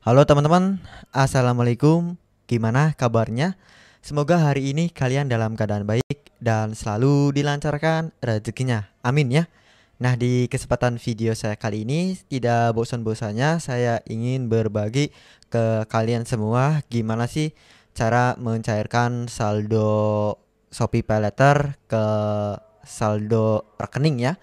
Halo teman-teman, Assalamualaikum. Gimana kabarnya? Semoga hari ini kalian dalam keadaan baik dan selalu dilancarkan rezekinya. Amin ya. Nah di kesempatan video saya kali ini tidak bosan-bosannya saya ingin berbagi ke kalian semua Gimana sih cara mencairkan saldo Shopee Paylater ke saldo rekening ya.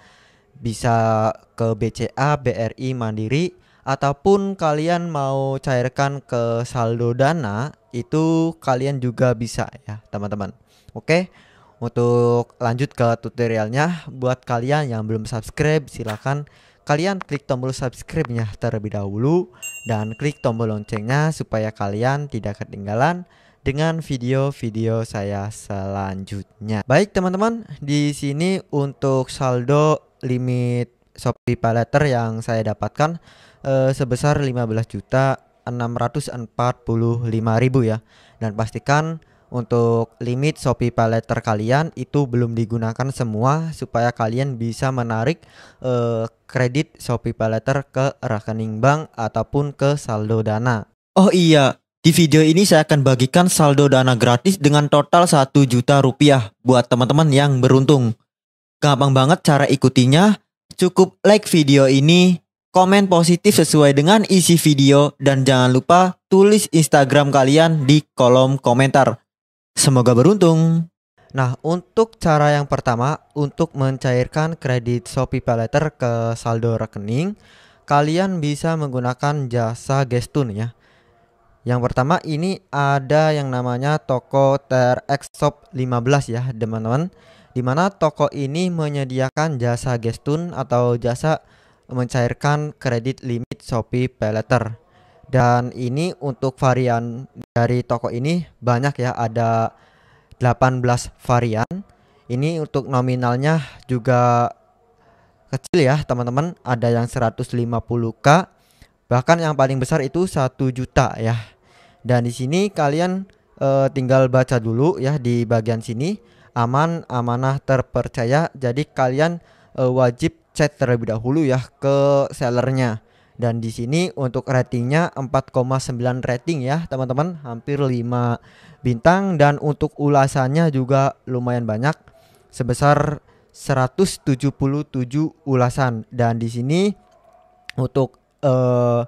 Bisa ke BCA, BRI, Mandiri ataupun kalian mau cairkan ke saldo dana itu kalian juga bisa ya teman-teman oke untuk lanjut ke tutorialnya buat kalian yang belum subscribe silahkan kalian klik tombol subscribe-nya terlebih dahulu dan klik tombol loncengnya supaya kalian tidak ketinggalan dengan video-video saya selanjutnya. Baik teman-teman, di sini untuk saldo limit Shopee Paylater yang saya dapatkan uh, sebesar 15 juta 645 ribu ya dan pastikan untuk limit Shopee Paylater kalian itu belum digunakan semua supaya kalian bisa menarik uh, kredit Shopee Paylater ke rekening bank ataupun ke saldo dana. Oh iya, di video ini saya akan bagikan saldo dana gratis dengan total 1 juta rupiah buat teman-teman yang beruntung. Gampang banget cara ikutinya, cukup like video ini, komen positif sesuai dengan isi video, dan jangan lupa tulis Instagram kalian di kolom komentar. Semoga beruntung. Nah, untuk cara yang pertama, untuk mencairkan kredit Shopee Paylater ke saldo rekening, kalian bisa menggunakan jasa Gestun ya. Yang pertama ini ada yang namanya toko TRX Shop 15 ya, teman-teman. Di mana toko ini menyediakan jasa Gestun atau jasa mencairkan kredit limit Shopee Paylater. Dan ini untuk varian dari toko ini banyak ya, ada 18 varian. Ini untuk nominalnya juga kecil ya, teman-teman. Ada yang 150k, bahkan yang paling besar itu 1 juta ya. Dan di sini kalian uh, tinggal baca dulu ya di bagian sini aman, amanah, terpercaya. Jadi kalian uh, wajib chat terlebih dahulu ya ke sellernya. Dan di sini untuk ratingnya 4,9 rating ya teman-teman. Hampir 5 bintang. Dan untuk ulasannya juga lumayan banyak. Sebesar 177 ulasan. Dan di sini untuk uh,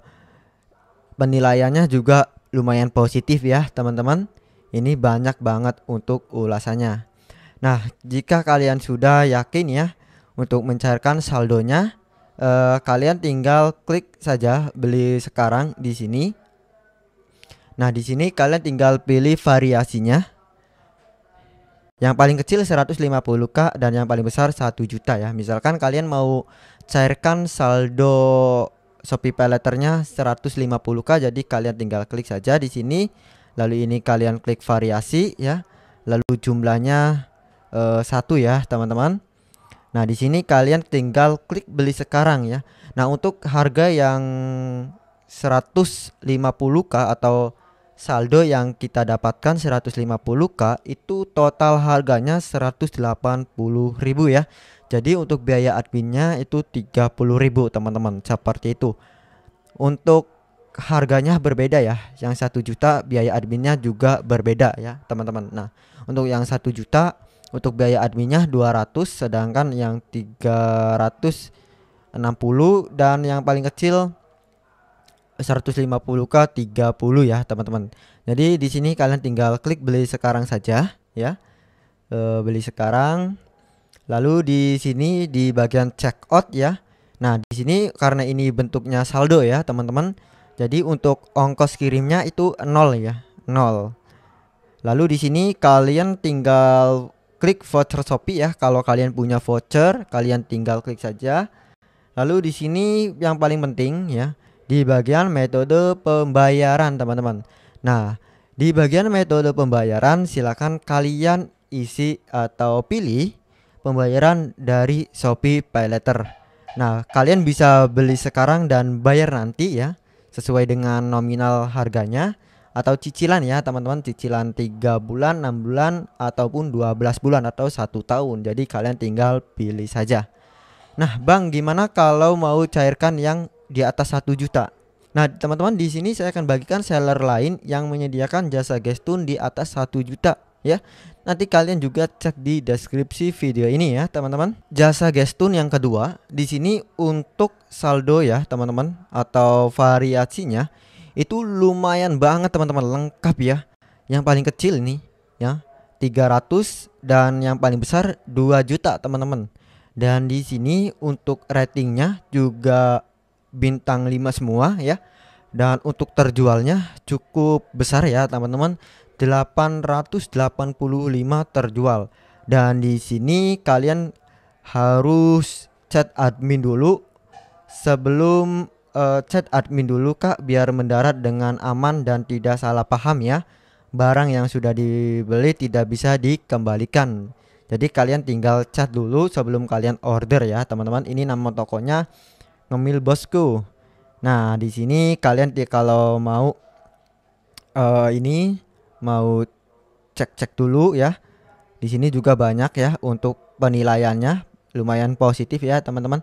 penilaiannya juga lumayan positif ya teman-teman. Ini banyak banget untuk ulasannya nah jika kalian sudah yakin ya untuk mencairkan saldonya, uh, kalian tinggal klik saja beli sekarang di sini. Nah, di sini kalian tinggal pilih variasinya. Yang paling kecil 150k dan yang paling besar 1 juta ya. Misalkan kalian mau cairkan saldo Shopee Payletternya 150k jadi kalian tinggal klik saja di sini. Lalu ini kalian klik variasi ya. Lalu jumlahnya uh, satu ya, teman-teman. Nah, di sini kalian tinggal klik beli sekarang ya. Nah, untuk harga yang 150k atau saldo yang kita dapatkan 150k itu total harganya 180.000 ya. Jadi untuk biaya adminnya itu 30.000 teman-teman seperti itu. Untuk harganya berbeda ya. Yang satu juta biaya adminnya juga berbeda ya teman-teman. Nah untuk yang satu juta untuk biaya adminnya 200 sedangkan yang 360 dan yang paling kecil 150k 30 ya teman-teman. Jadi di sini kalian tinggal klik beli sekarang saja ya. E, beli sekarang. Lalu di sini di bagian checkout ya. Nah, di sini karena ini bentuknya saldo ya, teman-teman. Jadi untuk ongkos kirimnya itu nol ya, nol. Lalu di sini kalian tinggal klik voucher Shopee ya. Kalau kalian punya voucher, kalian tinggal klik saja. Lalu di sini yang paling penting ya, di bagian metode pembayaran teman-teman. Nah, di bagian metode pembayaran silakan kalian isi atau pilih pembayaran dari Shopee Paylater. Nah, kalian bisa beli sekarang dan bayar nanti ya, sesuai dengan nominal harganya atau cicilan ya teman-teman. Cicilan 3 bulan 6 bulan ataupun 12 bulan atau satu tahun. Jadi kalian tinggal pilih saja. Nah bang gimana kalau mau cairkan yang di atas 1 juta? Nah, teman-teman di sini saya akan bagikan seller lain yang menyediakan jasa gestun di atas 1 juta ya. Nanti kalian juga cek di deskripsi video ini ya, teman-teman. Jasa gestun yang kedua di sini untuk saldo ya, teman-teman atau variasinya itu lumayan banget teman-teman, lengkap ya. Yang paling kecil ini ya 300 dan yang paling besar 2 juta, teman-teman. Dan di sini untuk ratingnya juga bintang 5 semua ya. Dan untuk terjualnya cukup besar ya teman-teman 885 terjual. Dan di sini kalian harus chat admin dulu sebelum uh, chat admin dulu Kak biar mendarat dengan aman dan tidak salah paham ya. Barang yang sudah dibeli tidak bisa dikembalikan. Jadi kalian tinggal chat dulu sebelum kalian order ya, teman-teman. Ini nama tokonya ngemil bosku. Nah, di sini kalian kalau mau uh, ini mau cek-cek dulu ya. Di sini juga banyak ya untuk penilaiannya lumayan positif ya, teman-teman.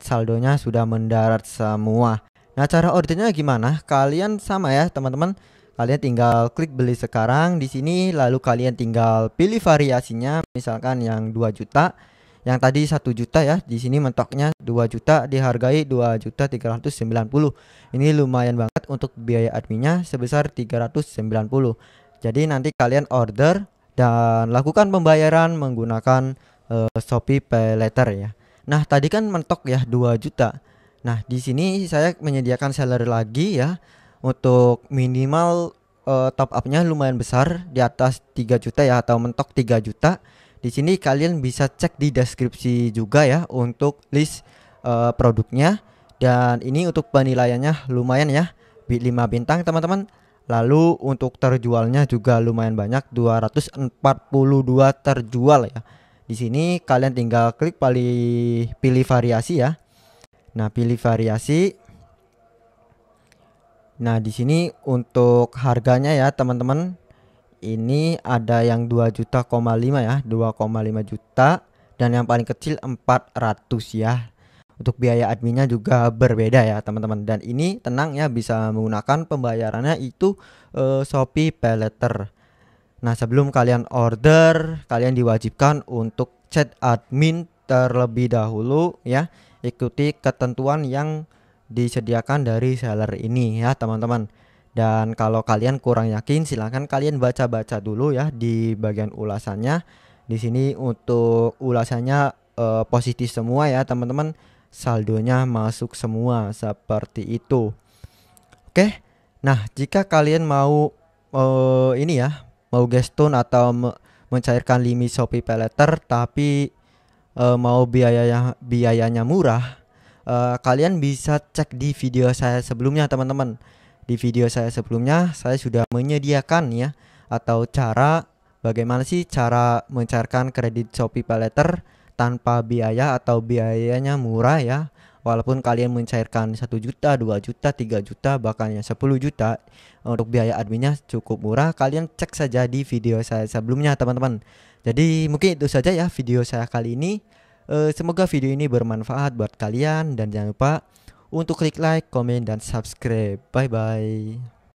Saldonya sudah mendarat semua. Nah, cara ordernya gimana? Kalian sama ya, teman-teman. Kalian tinggal klik beli sekarang di sini lalu kalian tinggal pilih variasinya misalkan yang 2 juta yang tadi satu juta ya di sini mentoknya 2 juta dihargai 2 juta 390 ini lumayan banget untuk biaya adminnya sebesar 390 jadi nanti kalian order dan lakukan pembayaran menggunakan uh, Shopee Pay Later ya nah tadi kan mentok ya 2 juta nah di sini saya menyediakan seller lagi ya untuk minimal uh, top upnya lumayan besar di atas 3 juta ya atau mentok 3 juta di sini kalian bisa cek di deskripsi juga ya untuk list uh, produknya dan ini untuk penilaiannya lumayan ya 5 bintang teman-teman. Lalu untuk terjualnya juga lumayan banyak 242 terjual ya. Di sini kalian tinggal klik pilih pilih variasi ya. Nah, pilih variasi. Nah, di sini untuk harganya ya, teman-teman. Ini ada yang 2 juta 5 ya 2,5 juta. Dan yang paling kecil 400 ya. Untuk biaya adminnya juga berbeda ya teman-teman. Dan ini tenang ya bisa menggunakan pembayarannya itu uh, Shopee Paylater nah sebelum kalian order kalian diwajibkan untuk chat admin terlebih dahulu ya ikuti ketentuan yang disediakan dari seller ini ya teman-teman dan kalau kalian kurang yakin silahkan kalian baca-baca dulu ya di bagian ulasannya. Di sini untuk ulasannya uh, positif semua ya teman-teman. Saldonya masuk semua seperti itu. Oke. Nah, jika kalian mau uh, ini ya, mau gestun atau me mencairkan limit Shopee Paylater tapi uh, mau biayanya biayanya murah, uh, kalian bisa cek di video saya sebelumnya teman-teman. Di video saya sebelumnya saya sudah menyediakan ya atau cara bagaimana sih cara mencairkan kredit Shopee Paylater tanpa biaya atau biayanya murah ya walaupun kalian mencairkan satu juta, 2 juta, 3 juta, bahkan ya 10 juta untuk biaya adminnya cukup murah. Kalian cek saja di video saya sebelumnya, teman-teman. Jadi mungkin itu saja ya video saya kali ini. E, semoga video ini bermanfaat buat kalian dan jangan lupa untuk klik like, komen, dan subscribe. Bye bye.